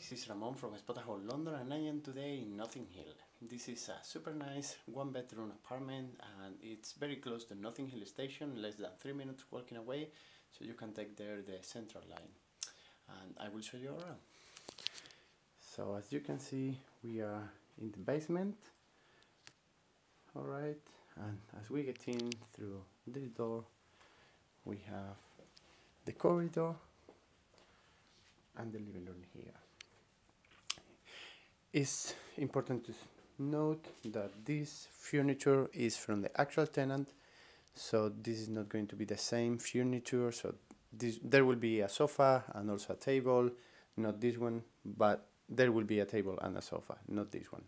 this is Ramon from Spotahome London and I am today in Notting Hill. This is a super nice one bedroom apartment and it's very close to Notting Hill station, less than 3 minutes walking away, so you can take there the central line. And I will show you around. So as you can see, we are in the basement. Alright, and as we get in through this door, we have the corridor and the living room here. It's important to note that this furniture is from the actual tenant, so this is not going to be the same furniture. So this there will be a sofa and also a table, not this one, but there will be a table and a sofa, not this one.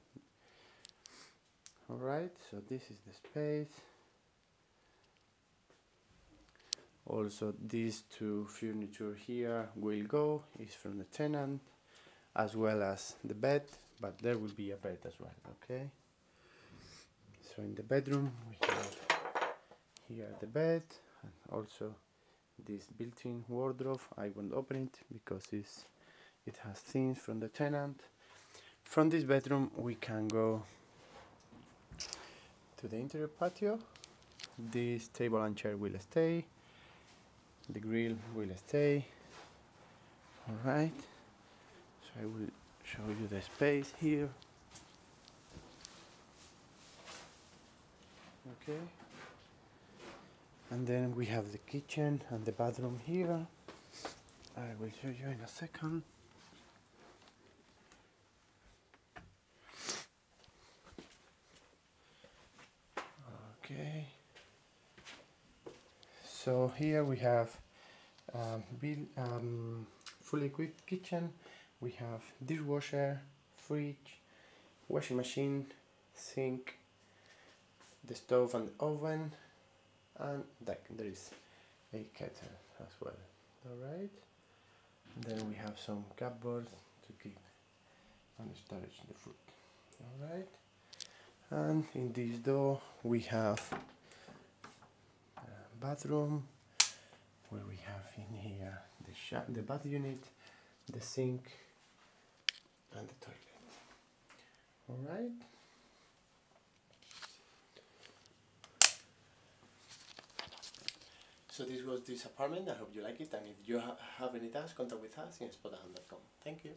All right, so this is the space. also these two furniture here will go is from the tenant as well as the bed but there will be a bed as well okay? So in the bedroom we have here the bed and also this built-in wardrobe. I won't open it because it's, it has things from the tenant. From this bedroom we can go to the interior patio. This table and chair will stay. The grill will stay. Alright I will show you the space here. Okay. And then we have the kitchen and the bathroom here. I will show you in a second. Okay. So here we have um, um, fully equipped kitchen we have dishwasher fridge washing machine sink the stove and oven and that there is a kettle as well. All right. Then we have some cupboards to keep and storage the food. All right. And in this door we have bathroom where we have in here the the bath unit, the sink, and the toilet. All right. So this was this apartment. I hope you like it, and if you ha have any doubts, contact with us in spotahome.com. Thank you.